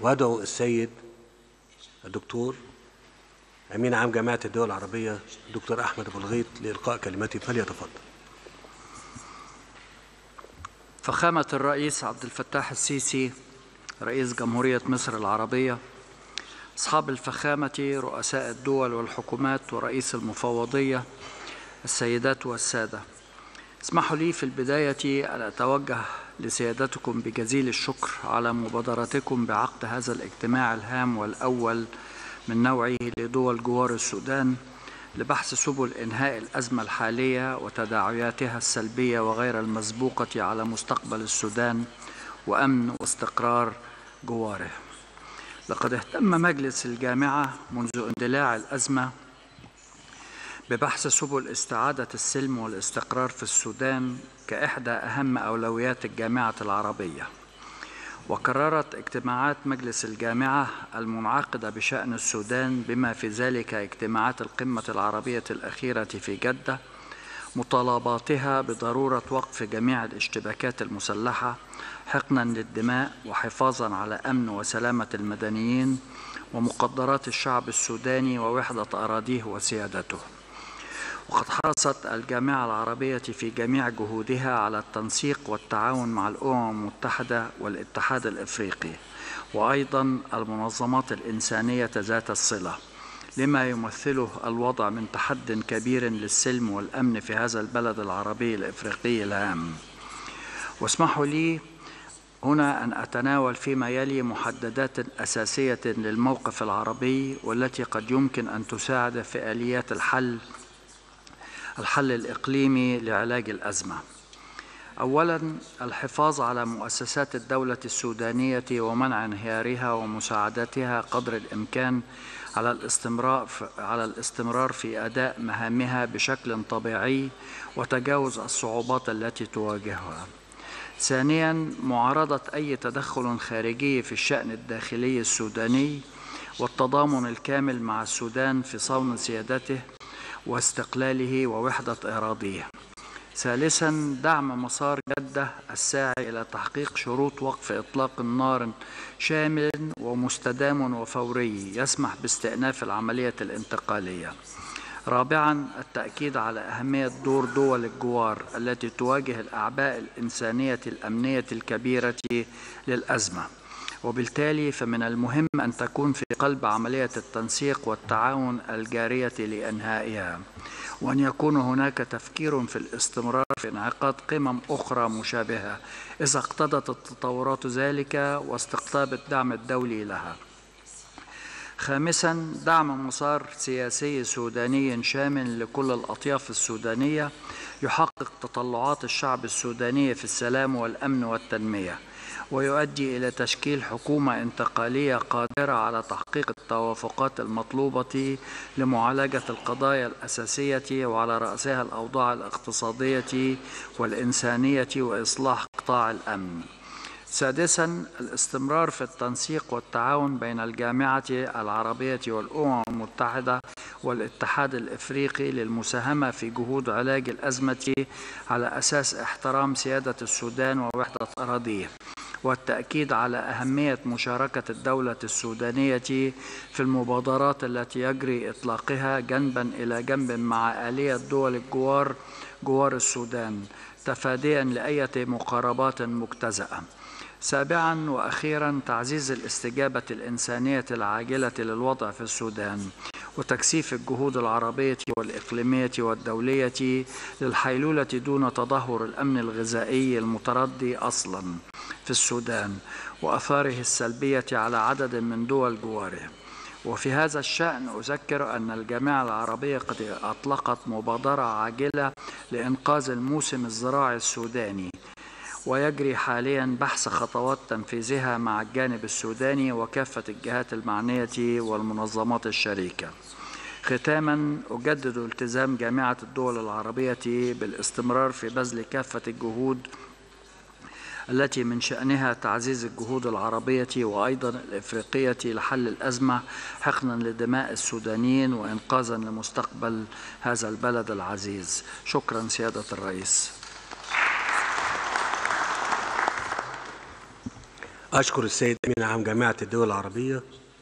وأدعو السيد الدكتور أمين عام جامعة الدول العربية الدكتور أحمد أبو الغيط لإلقاء كلمته فليتفضل. فخامة الرئيس عبد الفتاح السيسي رئيس جمهورية مصر العربية أصحاب الفخامة رؤساء الدول والحكومات ورئيس المفوضية السيدات والسادة. اسمحوا لي في البداية أن أتوجه لسيادتكم بجزيل الشكر على مبادرتكم بعقد هذا الاجتماع الهام والأول من نوعه لدول جوار السودان لبحث سبل إنهاء الأزمة الحالية وتداعياتها السلبية وغير المسبوقة على مستقبل السودان وأمن واستقرار جواره. لقد اهتم مجلس الجامعة منذ اندلاع الأزمة ببحث سبل استعادة السلم والاستقرار في السودان كإحدى أهم أولويات الجامعة العربية. وكررت اجتماعات مجلس الجامعة المنعقدة بشأن السودان بما في ذلك اجتماعات القمة العربية الأخيرة في جدة مطالباتها بضرورة وقف جميع الاشتباكات المسلحة حقنا للدماء وحفاظا على أمن وسلامة المدنيين ومقدرات الشعب السوداني ووحدة أراضيه وسيادته. وقد حرصت الجامعة العربية في جميع جهودها على التنسيق والتعاون مع الأمم المتحدة والاتحاد الإفريقي وأيضا المنظمات الإنسانية ذات الصلة لما يمثله الوضع من تحد كبير للسلم والأمن في هذا البلد العربي الإفريقي الهام واسمحوا لي هنا أن أتناول فيما يلي محددات أساسية للموقف العربي والتي قد يمكن أن تساعد في آليات الحل الحل الإقليمي لعلاج الأزمة أولا الحفاظ على مؤسسات الدولة السودانية ومنع انهيارها ومساعدتها قدر الإمكان على الاستمرار على الاستمرار في أداء مهامها بشكل طبيعي وتجاوز الصعوبات التي تواجهها. ثانيا معارضة أي تدخل خارجي في الشأن الداخلي السوداني والتضامن الكامل مع السودان في صون سيادته واستقلاله ووحدة إراضيه. ثالثا دعم مسار جدة الساعي إلى تحقيق شروط وقف إطلاق النار شامل ومستدام وفوري يسمح باستئناف العملية الانتقالية. رابعا التأكيد على أهمية دور دول الجوار التي تواجه الأعباء الإنسانية الأمنية الكبيرة للأزمة. وبالتالي فمن المهم أن تكون في قلب عملية التنسيق والتعاون الجارية لإنهائها وأن يكون هناك تفكير في الاستمرار في انعقاد قمم أخرى مشابهة إذا اقتضت التطورات ذلك واستقطاب الدعم الدولي لها. خامسا دعم مسار سياسي سوداني شامل لكل الأطياف السودانية يحقق تطلعات الشعب السوداني في السلام والأمن والتنمية ويؤدي إلى تشكيل حكومة انتقالية قادرة على تحقيق التوافقات المطلوبة لمعالجة القضايا الأساسية وعلى رأسها الأوضاع الاقتصادية والإنسانية وإصلاح قطاع الأمن. سادسا الاستمرار في التنسيق والتعاون بين الجامعة العربية والأمم المتحدة والاتحاد الإفريقي للمساهمة في جهود علاج الأزمة على أساس احترام سيادة السودان ووحدة أراضيه والتأكيد على أهمية مشاركة الدولة السودانية في المبادرات التي يجري إطلاقها جنبا إلى جنب مع آلية دول الجوار جوار السودان تفاديا لأية مقاربات مجتزأة. سابعا وأخيرا تعزيز الاستجابة الإنسانية العاجلة للوضع في السودان وتكثيف الجهود العربية والإقليمية والدولية للحيلولة دون تدهور الأمن الغذائي المتردي أصلا في السودان وآثاره السلبية على عدد من دول جواره. وفي هذا الشأن أذكر أن الجامعة العربية قد أطلقت مبادرة عاجلة لإنقاذ الموسم الزراعي السوداني ويجري حاليا بحث خطوات تنفيذها مع الجانب السوداني وكافة الجهات المعنية والمنظمات الشريكة. ختاما أجدد التزام جامعة الدول العربية بالاستمرار في بذل كافة الجهود التي من شأنها تعزيز الجهود العربية وأيضا الإفريقية لحل الأزمة حقنا لدماء السودانيين وإنقاذا لمستقبل هذا البلد العزيز. شكرا سيادة الرئيس. أشكر السيد أمين عام جامعة الدول العربية